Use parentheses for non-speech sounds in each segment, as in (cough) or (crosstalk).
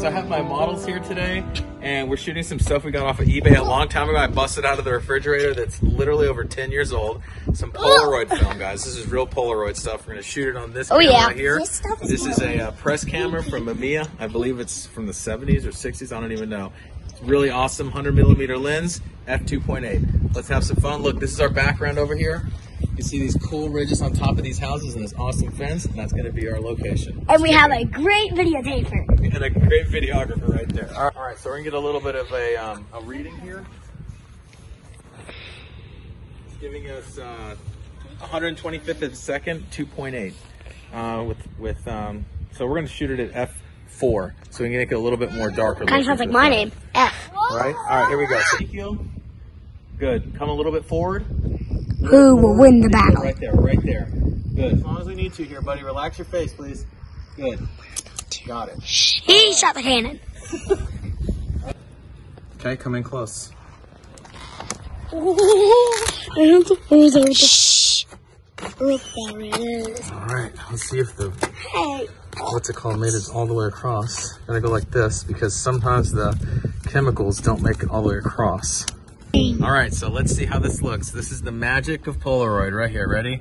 my models here today, and we're shooting some stuff we got off of eBay a long time ago. I busted out of the refrigerator that's literally over 10 years old. Some Polaroid film, guys. This is real Polaroid stuff. We're going to shoot it on this Oh, camera yeah. right here. This is This is a uh, press camera from Mamiya. I believe it's from the 70s or 60s. I don't even know. Really awesome 100 millimeter lens, f2.8. Let's have some fun. Look, this is our background over here. You can see these cool ridges on top of these houses and this awesome fence, and that's going to be our location And we have a great videotaper. and a great videographer right there. All right, all right, so we're gonna get a little bit of a, um, a reading here. It's giving us uh, 125th of a second, 2.8. Uh, with with um, so we're gonna shoot it at f4, so we can make it a little bit more darker. Kind of sounds like my name. F. All right, all right, here we go. Ezekiel, good. Come a little bit forward. Who will win the battle? Right there, right there. Good. As long as we need to here, buddy. Relax your face, please. Good. Got it. He shot the cannon. (laughs) Okay, come in close. Shh. Look, there it is. All right, let's see if the Hey. what's it called made it all the way across. Gonna go like this because sometimes the chemicals don't make it all the way across. All right, so let's see how this looks. This is the magic of Polaroid right here. Ready?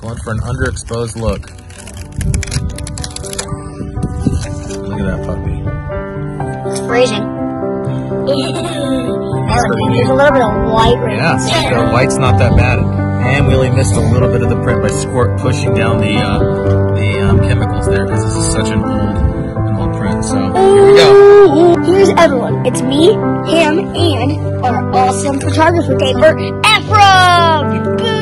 Going for an underexposed look. Look at that puppy. (laughs) It's freezing. There's a little bit of white right Yeah, there. the white's not that bad. And we only missed a little bit of the print by squirt pushing down the uh, the um, chemicals there because this is such an old an old print. So here we go. Here's everyone. It's me, him, and our awesome photographer taper, Ephraim.